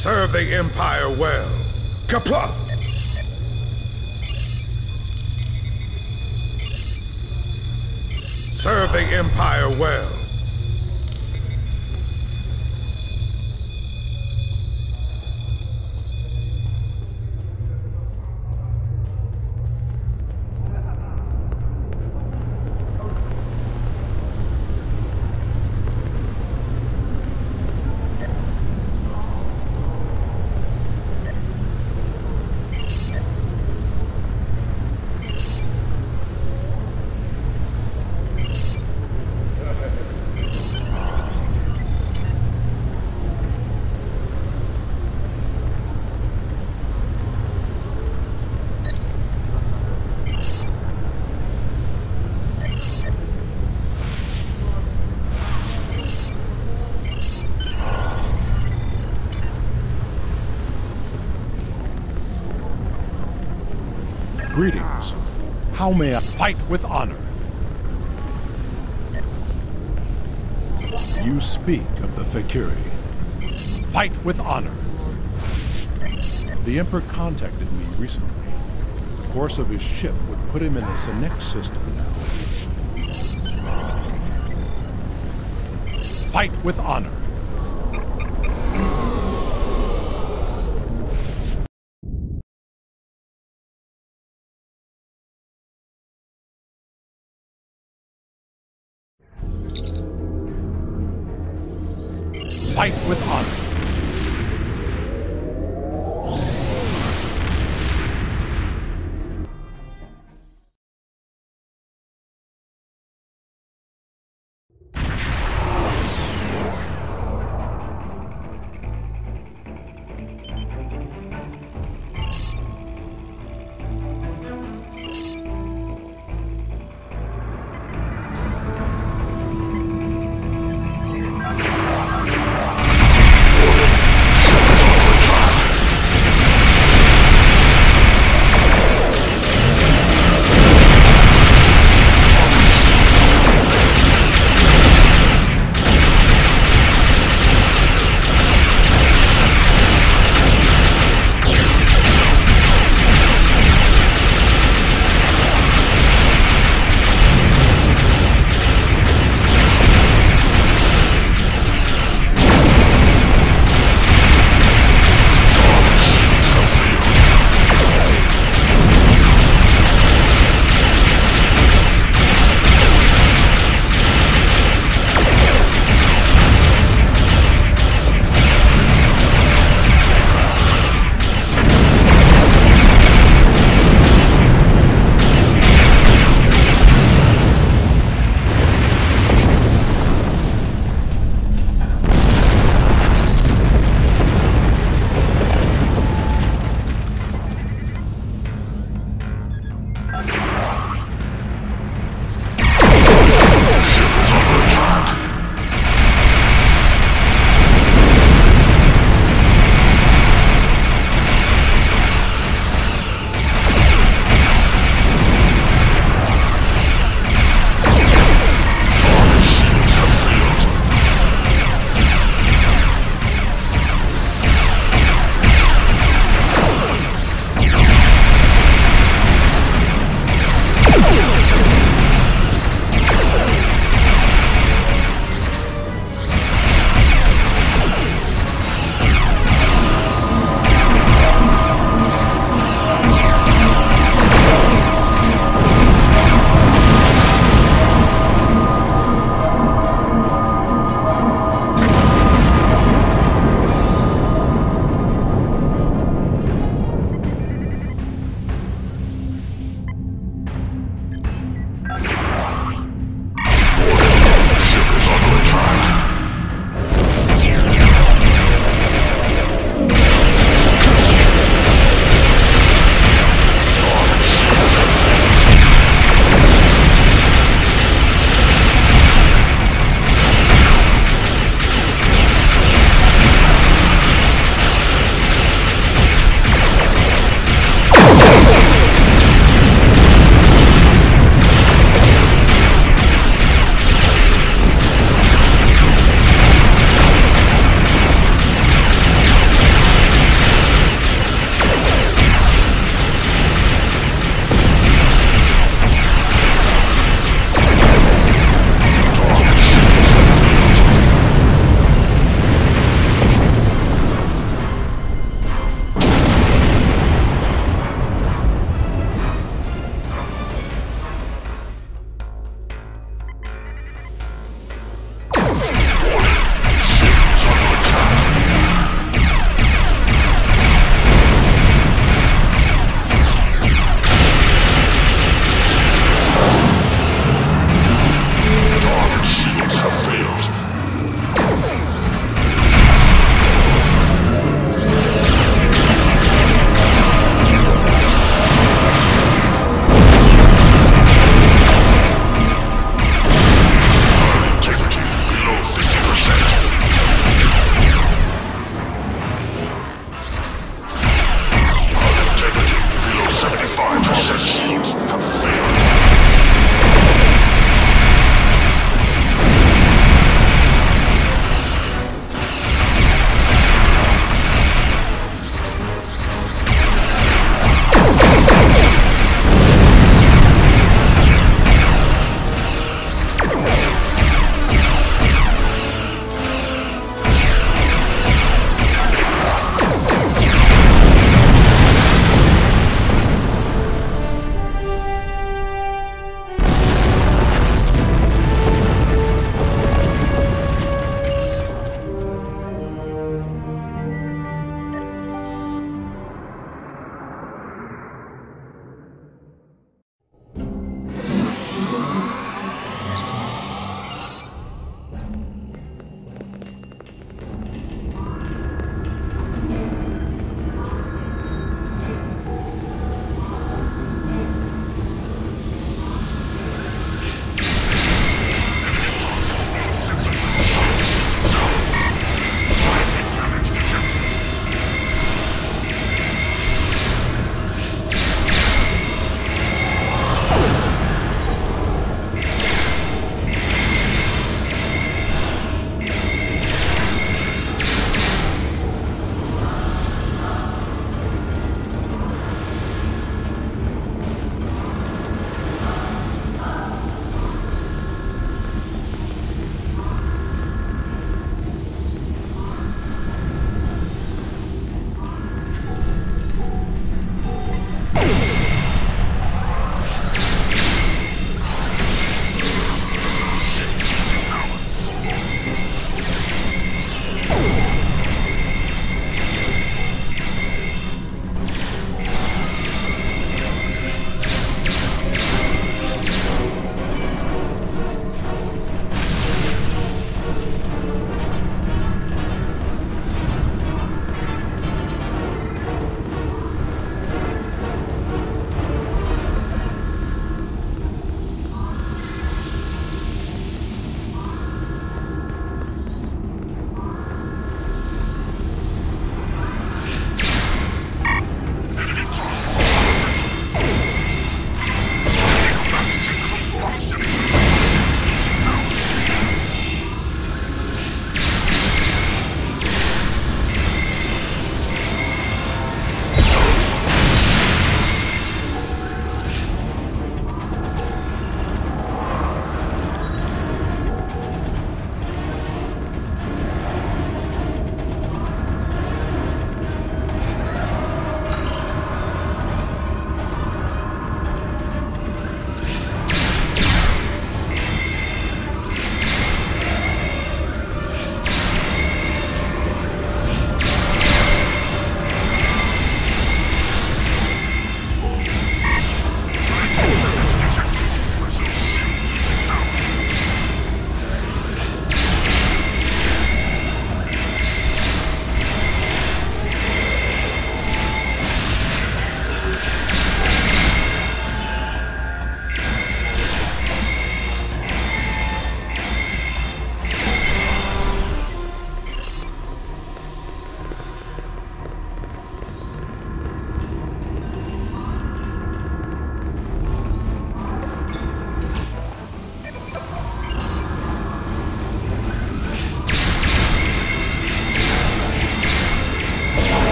Serve the Empire well. Qapla'! Serve the Empire well. How may I fight with honor? You speak of the Fek'Ihri. Fight with honor. The Emperor contacted me recently. The course of his ship would put him in the Senek system now. Fight with honor.